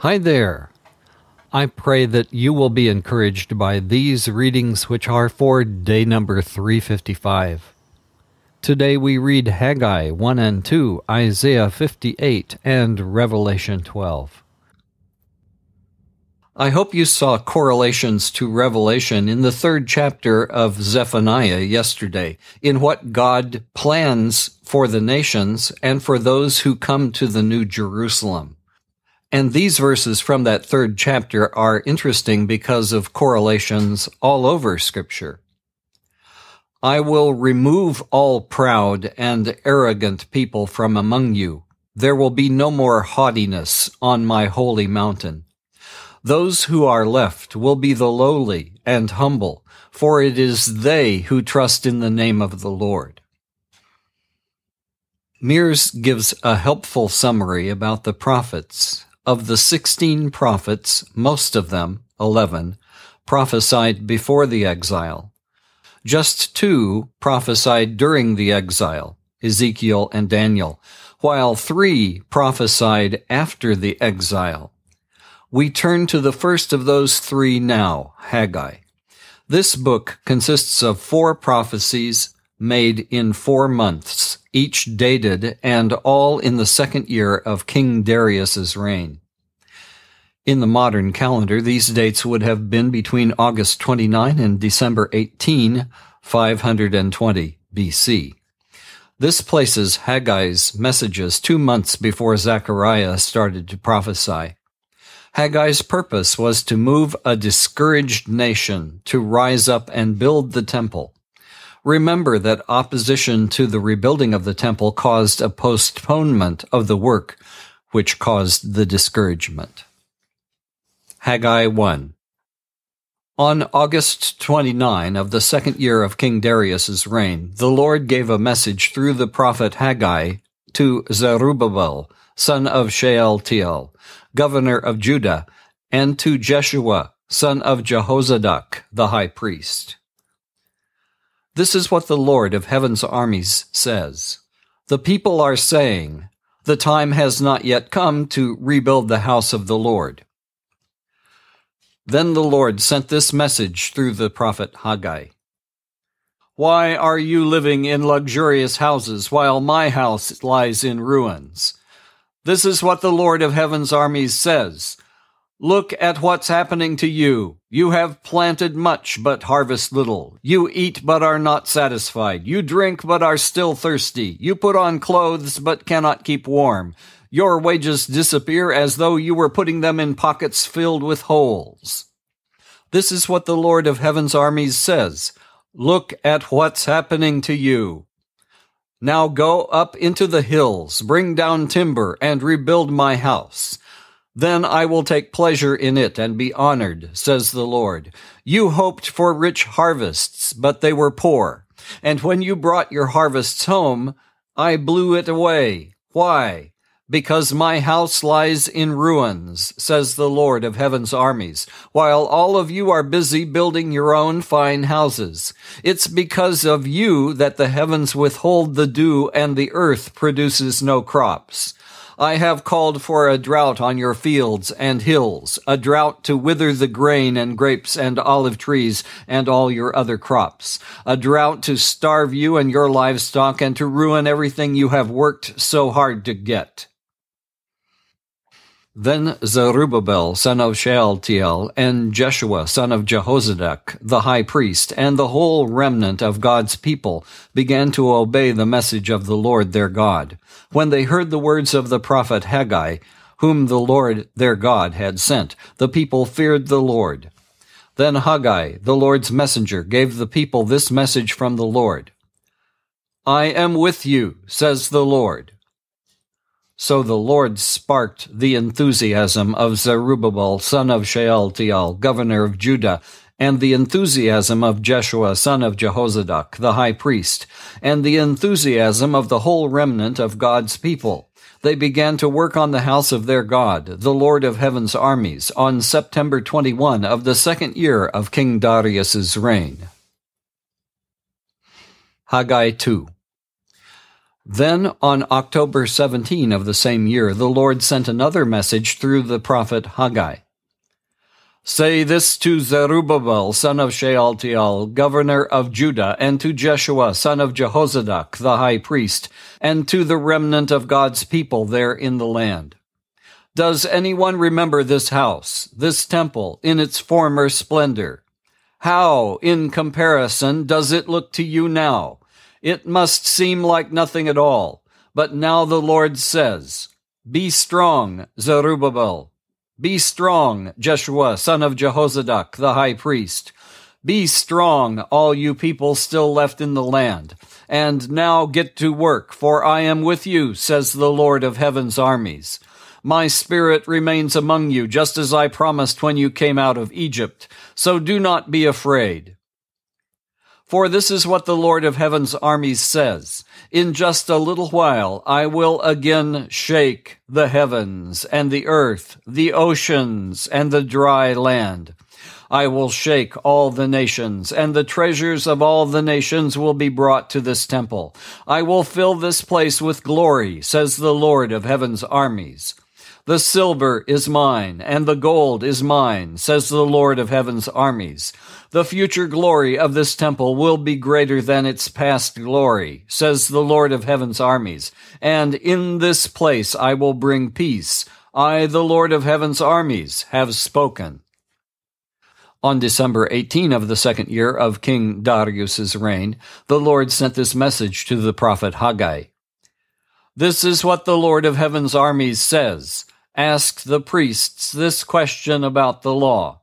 Hi there. I pray that you will be encouraged by these readings, which are for day number 355. Today we read Haggai 1 and 2, Isaiah 58, and Revelation 12. I hope you saw correlations to Revelation in the third chapter of Zephaniah yesterday, in what God plans for the nations and for those who come to the New Jerusalem. And these verses from that third chapter are interesting because of correlations all over Scripture. I will remove all proud and arrogant people from among you. There will be no more haughtiness on my holy mountain. Those who are left will be the lowly and humble, for it is they who trust in the name of the Lord. Mears gives a helpful summary about the prophets. Of the 16 prophets, most of them, 11, prophesied before the exile. Just two prophesied during the exile, Ezekiel and Daniel, while three prophesied after the exile, we turn to the first of those three now, Haggai. This book consists of four prophecies made in four months, each dated and all in the second year of King Darius's reign. In the modern calendar, these dates would have been between August 29 and December 18, 520 BC. This places Haggai's messages two months before Zechariah started to prophesy. Haggai's purpose was to move a discouraged nation to rise up and build the temple. Remember that opposition to the rebuilding of the temple caused a postponement of the work, which caused the discouragement. Haggai 1 On August 29 of the second year of King Darius's reign, the Lord gave a message through the prophet Haggai to Zerubbabel, son of Shealtiel, governor of Judah, and to Jeshua, son of Jehozadak, the high priest. This is what the Lord of heaven's armies says. The people are saying, The time has not yet come to rebuild the house of the Lord. Then the Lord sent this message through the prophet Haggai. Why are you living in luxurious houses while my house lies in ruins? This is what the Lord of Heaven's armies says. Look at what's happening to you. You have planted much, but harvest little. You eat, but are not satisfied. You drink, but are still thirsty. You put on clothes, but cannot keep warm. Your wages disappear as though you were putting them in pockets filled with holes. This is what the Lord of Heaven's armies says. Look at what's happening to you. Now go up into the hills, bring down timber, and rebuild my house. Then I will take pleasure in it and be honored, says the Lord. You hoped for rich harvests, but they were poor. And when you brought your harvests home, I blew it away. Why? because my house lies in ruins, says the Lord of heaven's armies, while all of you are busy building your own fine houses. It's because of you that the heavens withhold the dew and the earth produces no crops. I have called for a drought on your fields and hills, a drought to wither the grain and grapes and olive trees and all your other crops, a drought to starve you and your livestock and to ruin everything you have worked so hard to get. Then Zerubbabel, son of Shealtiel, and Jeshua, son of Jehozadak, the high priest, and the whole remnant of God's people began to obey the message of the Lord their God. When they heard the words of the prophet Haggai, whom the Lord their God had sent, the people feared the Lord. Then Haggai, the Lord's messenger, gave the people this message from the Lord. I am with you, says the Lord. So the Lord sparked the enthusiasm of Zerubbabel, son of Shealtiel, governor of Judah, and the enthusiasm of Jeshua, son of Jehozadak, the high priest, and the enthusiasm of the whole remnant of God's people. They began to work on the house of their God, the Lord of heaven's armies, on September 21 of the second year of King Darius's reign. Haggai 2 Then, on October 17 of the same year, the Lord sent another message through the prophet Haggai. Say this to Zerubbabel, son of Shealtiel, governor of Judah, and to Jeshua, son of Jehozadak, the high priest, and to the remnant of God's people there in the land. Does anyone remember this house, this temple, in its former splendor? How, in comparison, does it look to you now? It must seem like nothing at all. But now the Lord says, Be strong, Zerubbabel. Be strong, Jeshua, son of Jehozadak, the high priest. Be strong, all you people still left in the land. And now get to work, for I am with you, says the Lord of heaven's armies. My spirit remains among you, just as I promised when you came out of Egypt. So do not be afraid. For this is what the Lord of heaven's armies says. In just a little while I will again shake the heavens and the earth, the oceans and the dry land. I will shake all the nations, and the treasures of all the nations will be brought to this temple. I will fill this place with glory, says the Lord of heaven's armies. The silver is mine, and the gold is mine, says the Lord of heaven's armies. The future glory of this temple will be greater than its past glory, says the Lord of heaven's armies. And in this place I will bring peace. I, the Lord of heaven's armies, have spoken. On December 18 of the second year of King Darius's reign, the Lord sent this message to the prophet Haggai. This is what the Lord of heaven's armies says ask the priests this question about the law.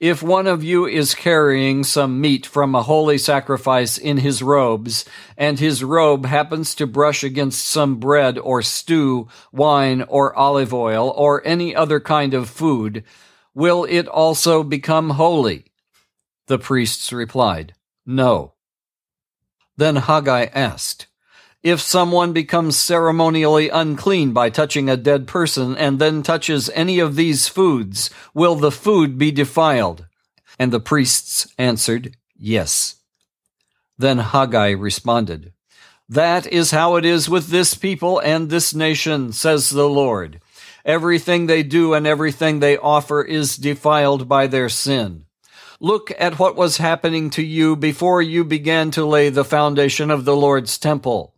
If one of you is carrying some meat from a holy sacrifice in his robes, and his robe happens to brush against some bread or stew, wine or olive oil, or any other kind of food, will it also become holy? The priests replied, No. Then Haggai asked, if someone becomes ceremonially unclean by touching a dead person and then touches any of these foods, will the food be defiled? And the priests answered, Yes. Then Haggai responded, That is how it is with this people and this nation, says the Lord. Everything they do and everything they offer is defiled by their sin. Look at what was happening to you before you began to lay the foundation of the Lord's temple.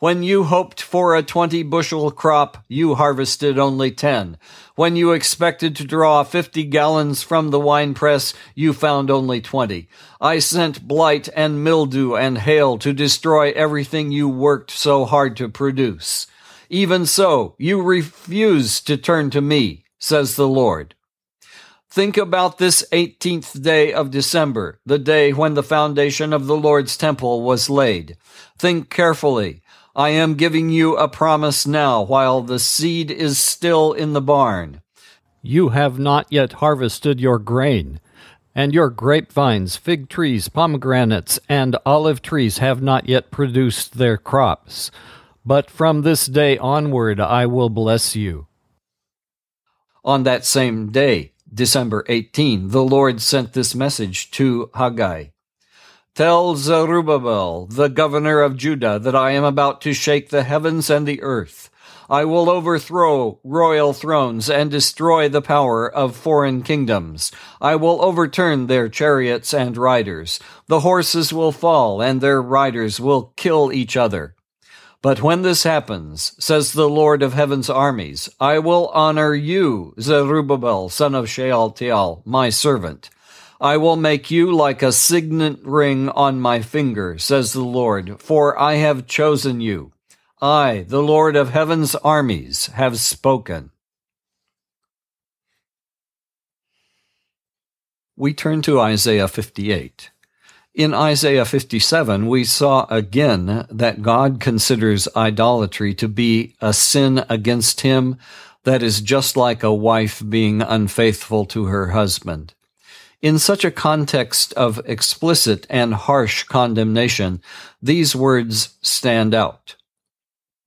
When you hoped for a 20 bushel crop, you harvested only 10. When you expected to draw 50 gallons from the wine press, you found only 20. I sent blight and mildew and hail to destroy everything you worked so hard to produce. Even so, you refused to turn to me, says the Lord. Think about this 18th day of December, the day when the foundation of the Lord's temple was laid. Think carefully. I am giving you a promise now while the seed is still in the barn. You have not yet harvested your grain, and your grapevines, fig trees, pomegranates, and olive trees have not yet produced their crops. But from this day onward I will bless you. On that same day, December 18, the Lord sent this message to Haggai. Tell Zerubbabel, the governor of Judah, that I am about to shake the heavens and the earth. I will overthrow royal thrones and destroy the power of foreign kingdoms. I will overturn their chariots and riders. The horses will fall and their riders will kill each other. But when this happens, says the Lord of heaven's armies, I will honor you, Zerubbabel, son of Shealtiel, my servant. I will make you like a signet ring on my finger, says the Lord, for I have chosen you. I, the Lord of heaven's armies, have spoken. We turn to Isaiah 58. In Isaiah 57, we saw again that God considers idolatry to be a sin against him that is just like a wife being unfaithful to her husband. In such a context of explicit and harsh condemnation, these words stand out.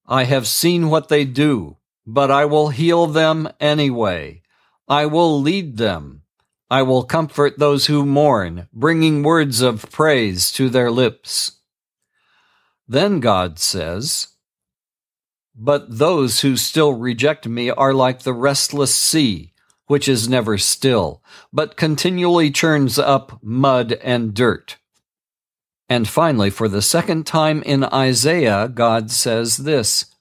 I have seen what they do, but I will heal them anyway. I will lead them. I will comfort those who mourn, bringing words of praise to their lips. Then God says, But those who still reject me are like the restless sea, which is never still, but continually churns up mud and dirt. And finally, for the second time in Isaiah, God says this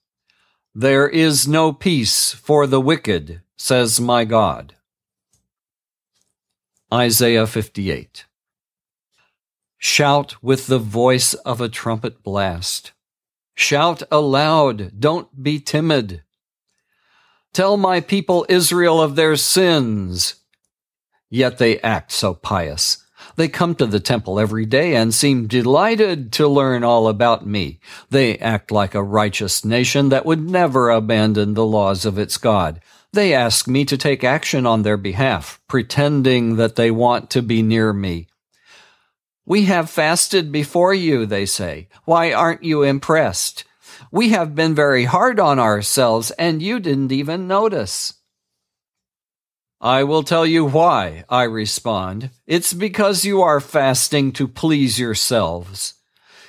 There is no peace for the wicked, says my God. Isaiah 58 Shout with the voice of a trumpet blast. Shout aloud, don't be timid. Tell my people Israel of their sins. Yet they act so pious. They come to the temple every day and seem delighted to learn all about me. They act like a righteous nation that would never abandon the laws of its God. They ask me to take action on their behalf, pretending that they want to be near me. We have fasted before you, they say. Why aren't you impressed? We have been very hard on ourselves, and you didn't even notice. I will tell you why, I respond. It's because you are fasting to please yourselves.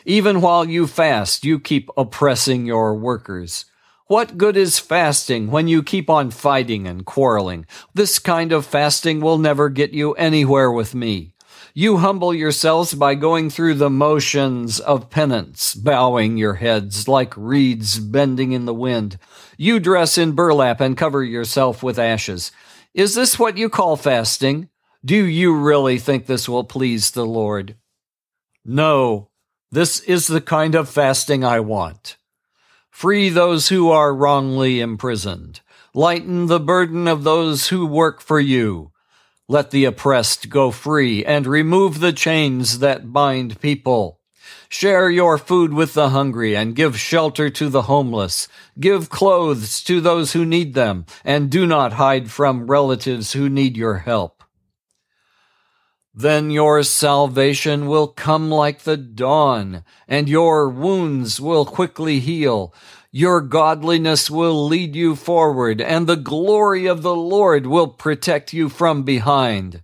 Even while you fast, you keep oppressing your workers. What good is fasting when you keep on fighting and quarreling? This kind of fasting will never get you anywhere with me. You humble yourselves by going through the motions of penance, bowing your heads like reeds bending in the wind. You dress in burlap and cover yourself with ashes. Is this what you call fasting? Do you really think this will please the Lord? No, this is the kind of fasting I want. Free those who are wrongly imprisoned. Lighten the burden of those who work for you. Let the oppressed go free and remove the chains that bind people. Share your food with the hungry and give shelter to the homeless. Give clothes to those who need them and do not hide from relatives who need your help. Then your salvation will come like the dawn and your wounds will quickly heal. Your godliness will lead you forward, and the glory of the Lord will protect you from behind.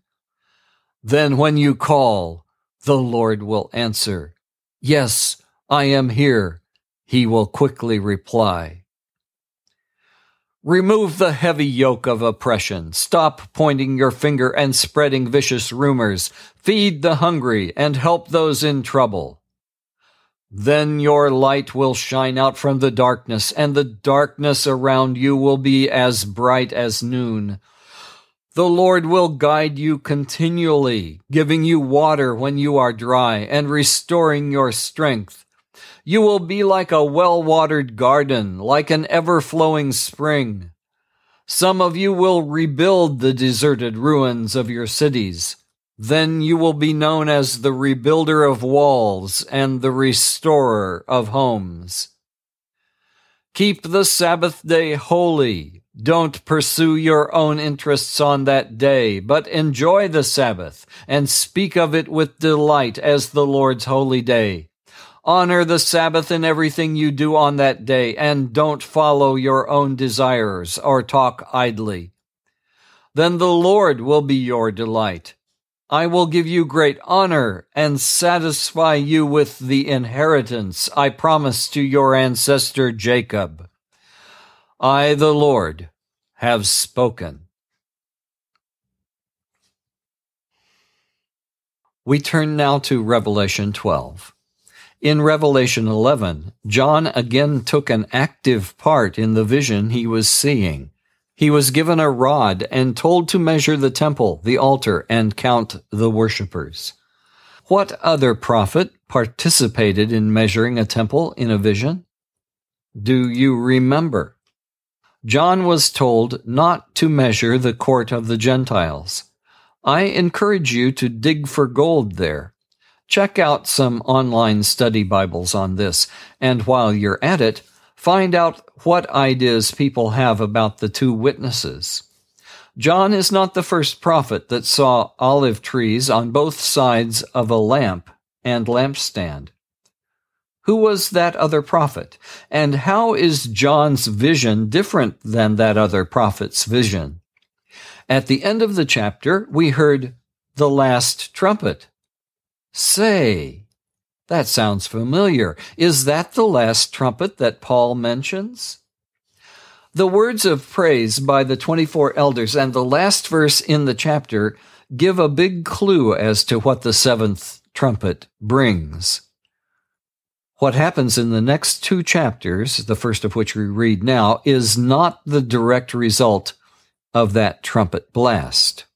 Then when you call, the Lord will answer. Yes, I am here, he will quickly reply. Remove the heavy yoke of oppression. Stop pointing your finger and spreading vicious rumors. Feed the hungry and help those in trouble. Then your light will shine out from the darkness, and the darkness around you will be as bright as noon. The Lord will guide you continually, giving you water when you are dry, and restoring your strength. You will be like a well-watered garden, like an ever-flowing spring. Some of you will rebuild the deserted ruins of your cities. Then you will be known as the rebuilder of walls and the restorer of homes. Keep the Sabbath day holy. Don't pursue your own interests on that day, but enjoy the Sabbath and speak of it with delight as the Lord's holy day. Honor the Sabbath in everything you do on that day and don't follow your own desires or talk idly. Then the Lord will be your delight I will give you great honor and satisfy you with the inheritance I promised to your ancestor Jacob. I, the Lord, have spoken. We turn now to Revelation 12. In Revelation 11, John again took an active part in the vision he was seeing. He was given a rod and told to measure the temple, the altar, and count the worshippers. What other prophet participated in measuring a temple in a vision? Do you remember? John was told not to measure the court of the Gentiles. I encourage you to dig for gold there. Check out some online study Bibles on this, and while you're at it, Find out what ideas people have about the two witnesses. John is not the first prophet that saw olive trees on both sides of a lamp and lampstand. Who was that other prophet? And how is John's vision different than that other prophet's vision? At the end of the chapter, we heard the last trumpet. Say, that sounds familiar. Is that the last trumpet that Paul mentions? The words of praise by the 24 elders and the last verse in the chapter give a big clue as to what the seventh trumpet brings. What happens in the next two chapters, the first of which we read now, is not the direct result of that trumpet blast.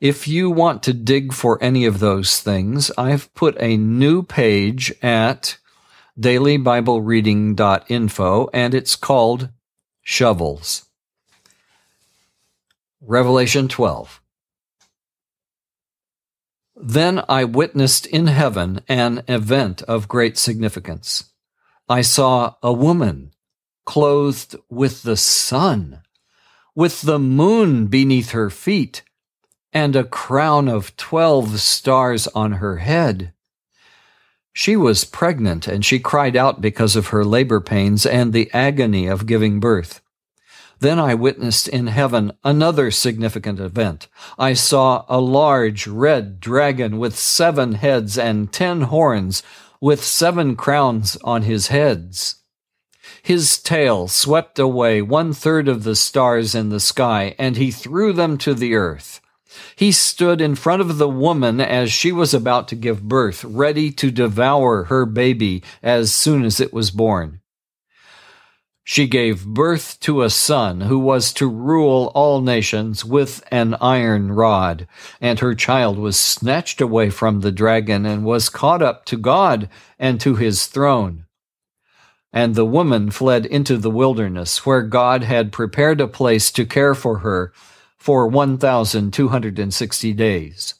If you want to dig for any of those things, I've put a new page at dailybiblereading.info and it's called Shovels. Revelation 12. Then I witnessed in heaven an event of great significance. I saw a woman clothed with the sun, with the moon beneath her feet and a crown of twelve stars on her head. She was pregnant and she cried out because of her labor pains and the agony of giving birth. Then I witnessed in heaven another significant event. I saw a large red dragon with seven heads and ten horns, with seven crowns on his heads. His tail swept away one third of the stars in the sky, and he threw them to the earth. He stood in front of the woman as she was about to give birth, ready to devour her baby as soon as it was born. She gave birth to a son who was to rule all nations with an iron rod, and her child was snatched away from the dragon and was caught up to God and to his throne. And the woman fled into the wilderness, where God had prepared a place to care for her for 1,260 days.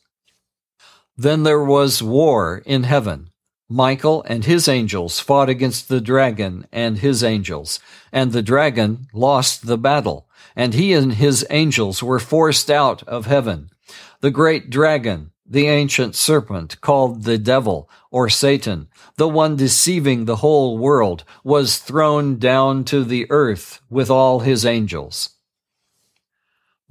Then there was war in heaven. Michael and his angels fought against the dragon and his angels, and the dragon lost the battle, and he and his angels were forced out of heaven. The great dragon, the ancient serpent called the devil or Satan, the one deceiving the whole world, was thrown down to the earth with all his angels.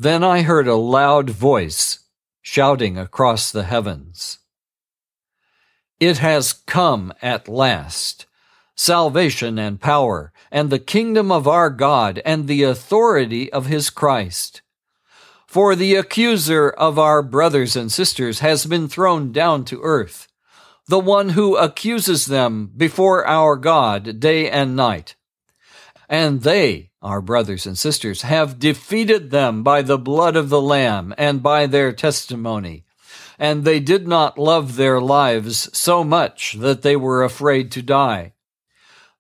Then I heard a loud voice shouting across the heavens. It has come at last. Salvation and power, and the kingdom of our God, and the authority of his Christ. For the accuser of our brothers and sisters has been thrown down to earth, the one who accuses them before our God day and night. And they, our brothers and sisters, have defeated them by the blood of the Lamb and by their testimony. And they did not love their lives so much that they were afraid to die.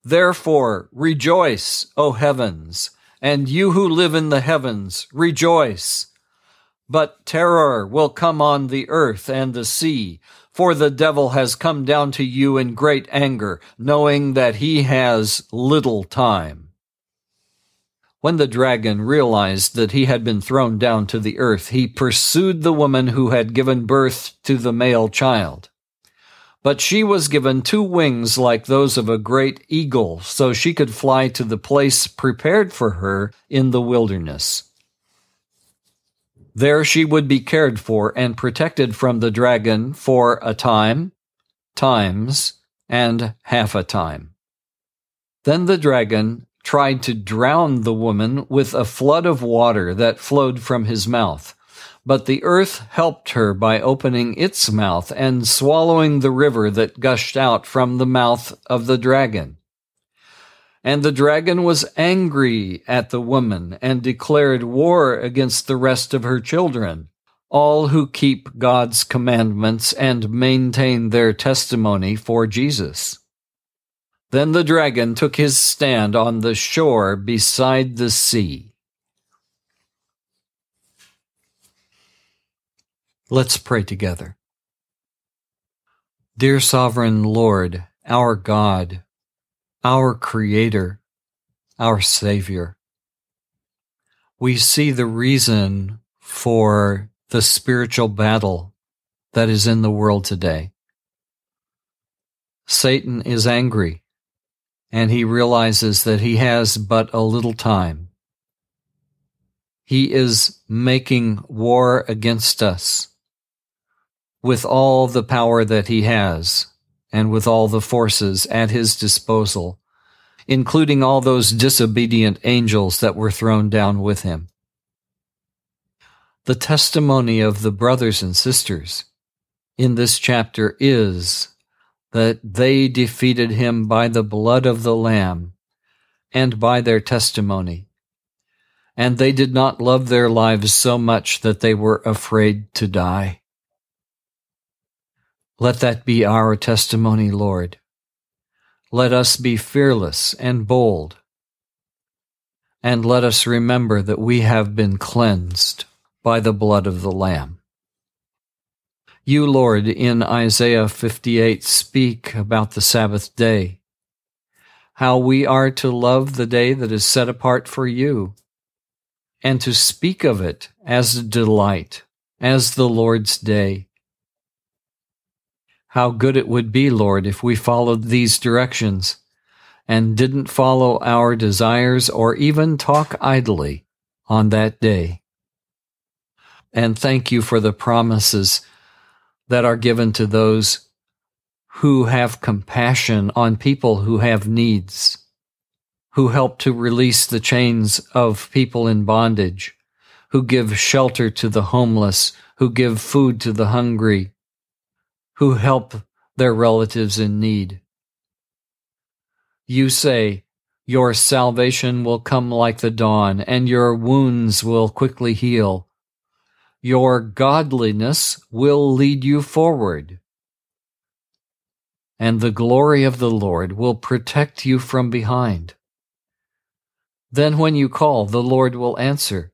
Therefore, rejoice, O heavens, and you who live in the heavens, rejoice. But terror will come on the earth and the sea, for the devil has come down to you in great anger, knowing that he has little time. When the dragon realized that he had been thrown down to the earth, he pursued the woman who had given birth to the male child. But she was given two wings like those of a great eagle, so she could fly to the place prepared for her in the wilderness. There she would be cared for and protected from the dragon for a time, times, and half a time. Then the dragon tried to drown the woman with a flood of water that flowed from his mouth. But the earth helped her by opening its mouth and swallowing the river that gushed out from the mouth of the dragon. And the dragon was angry at the woman and declared war against the rest of her children, all who keep God's commandments and maintain their testimony for Jesus. Then the dragon took his stand on the shore beside the sea. Let's pray together. Dear sovereign Lord, our God, our Creator, our Savior, we see the reason for the spiritual battle that is in the world today. Satan is angry and he realizes that he has but a little time. He is making war against us with all the power that he has and with all the forces at his disposal including all those disobedient angels that were thrown down with him. The testimony of the brothers and sisters in this chapter is that they defeated him by the blood of the Lamb and by their testimony. And they did not love their lives so much that they were afraid to die. Let that be our testimony, Lord. Let us be fearless and bold. And let us remember that we have been cleansed by the blood of the Lamb. You, Lord, in Isaiah 58 speak about the Sabbath day, how we are to love the day that is set apart for you, and to speak of it as a delight, as the Lord's day. How good it would be, Lord, if we followed these directions and didn't follow our desires or even talk idly on that day. And thank you for the promises that are given to those who have compassion on people who have needs, who help to release the chains of people in bondage, who give shelter to the homeless, who give food to the hungry, who help their relatives in need. You say, Your salvation will come like the dawn, and your wounds will quickly heal. Your godliness will lead you forward, and the glory of the Lord will protect you from behind. Then when you call, the Lord will answer,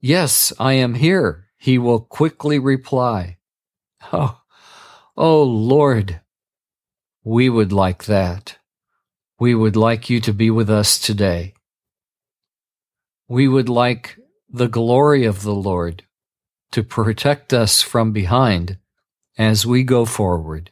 Yes, I am here. He will quickly reply, Oh, Oh Lord, we would like that. We would like you to be with us today. We would like the glory of the Lord to protect us from behind as we go forward.